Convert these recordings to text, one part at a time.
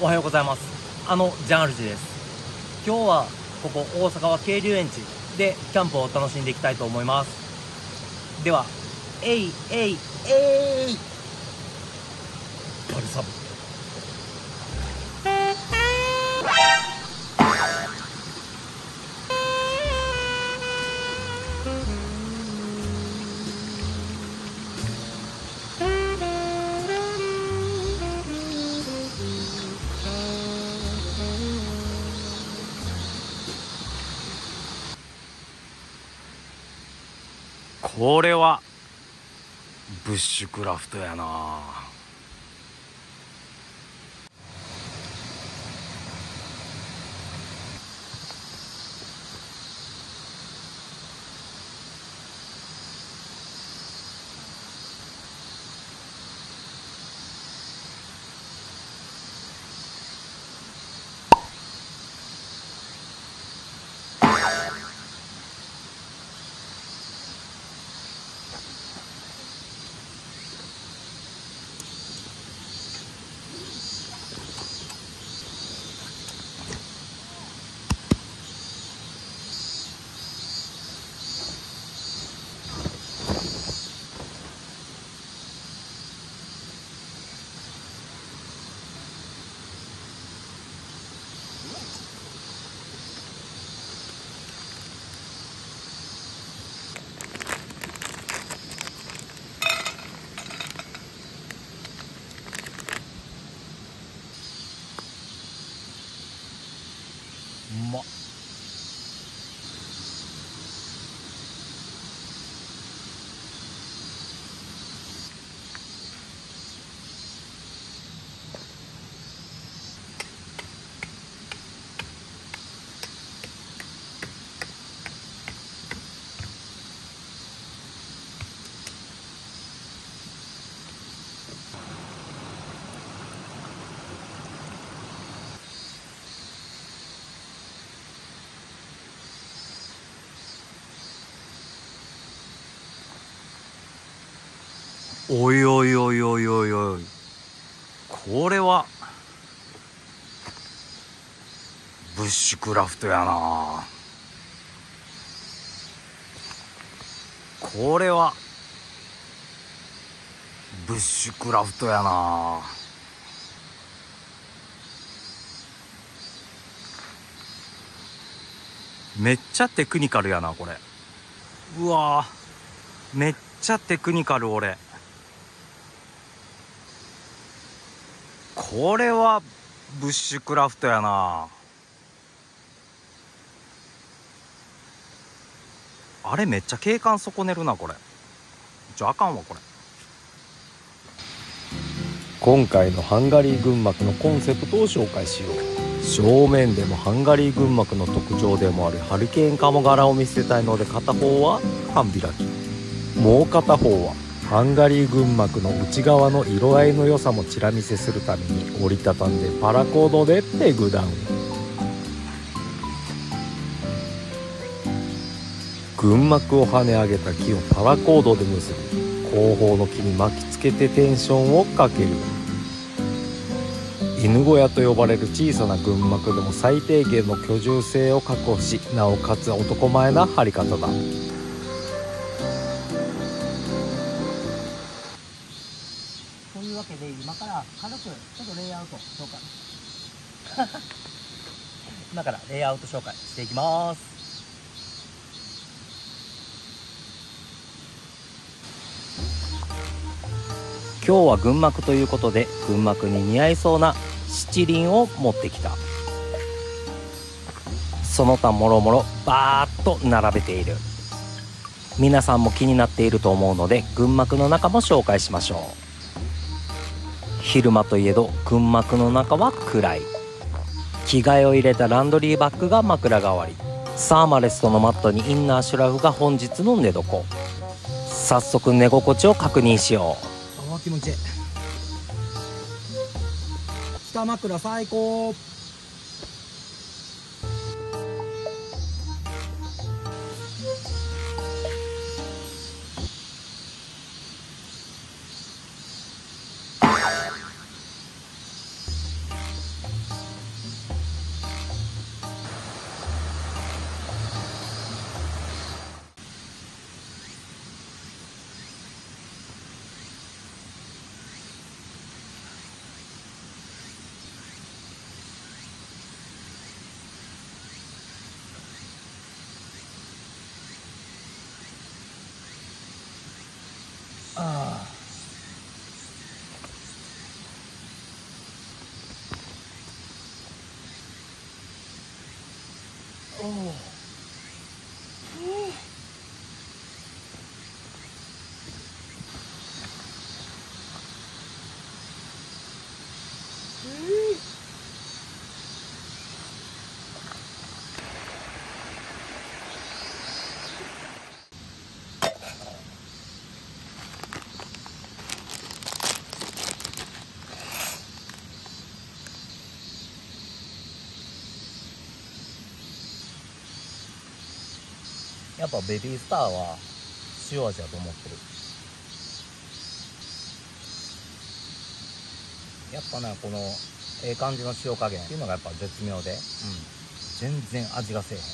おはようございます。あのジャン・アルジです。今日はここ大阪は渓流園地でキャンプを楽しんでいきたいと思います。ではえいえいえいバルサブこれはブッシュクラフトやな。おいおいおいおいおいおい。これは。ブッシュクラフトやな。これは。ブッシュクラフトやな。めっちゃテクニカルやなこれ。うわ。めっちゃテクニカル俺。これはブッシュクラフトやな。あれめっちゃ景観損ねるなこれ。ちょあかんわこれ今回のハンガリー群幕のコンセプトを紹介しよう。正面でもハンガリー群幕の特徴でもあるハリケーンカモ柄を見せたいので片方は半開きもう片方はハンガリー群幕の内側の色合いの良さもチラ見せするために折りたたんでパラコードでペグダウン群幕を跳ね上げた木をパラコードで結び後方の木に巻きつけてテンションをかける。犬小屋と呼ばれる小さな群幕でも最低限の居住性を確保しなおかつ男前な張り方だ。というわけで今から軽くちょっとレイアウト紹介。今からレイアウト紹介していきます。今日は群幕ということで群幕に似合いそうな七輪を持ってきた。その他もろもろバーッと並べている。皆さんも気になっていると思うので群幕の中も紹介しましょう。昼間といえど群幕の中は暗い。着替えを入れたランドリーバッグが枕代わり。サーマレストのマットにインナーシュラフが本日の寝床。早速寝心地を確認しよう。気持ち。いい北枕最高。Oh. やっぱベビースターは塩味だと思ってる。やっぱねこのええ感じの塩加減っていうのがやっぱ絶妙で、うん、全然味がせえへん。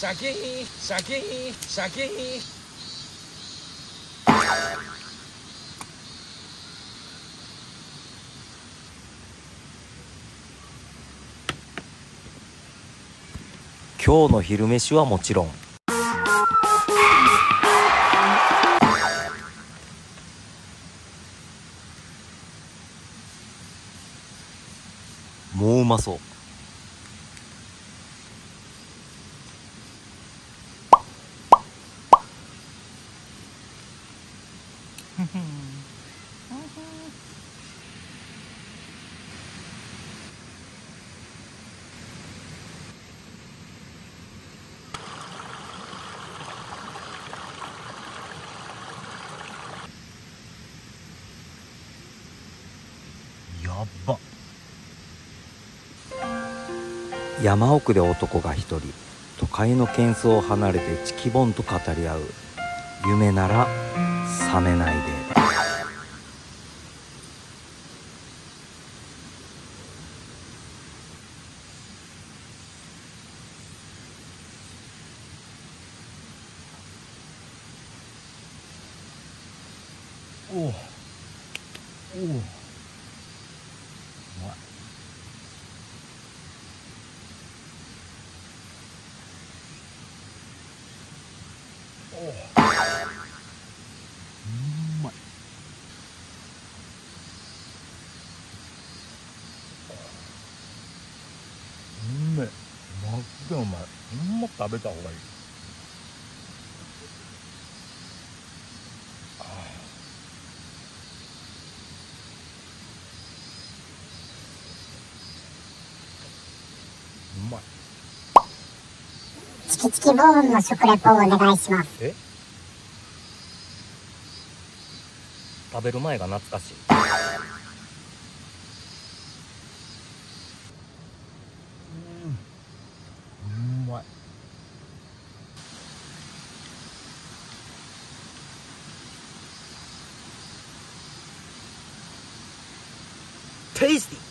シャキーンシャキーンシャキー今日の昼飯はもちろん。もううまそう。ば山奥で男が一人都会の喧騒を離れてチキボンと語り合う夢なら覚めないでおおおおうまいおうまい。うんめえマックうまい。うんま食べた方がいいあうまいチキチキボーンの食レポをお願いします。え？食べる前が懐かしい。うん。うまい。テイスティ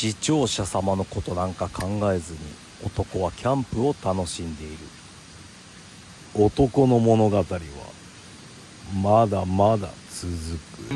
視聴者様のことなんか考えずに男はキャンプを楽しんでいる。男の物語はまだまだ続く。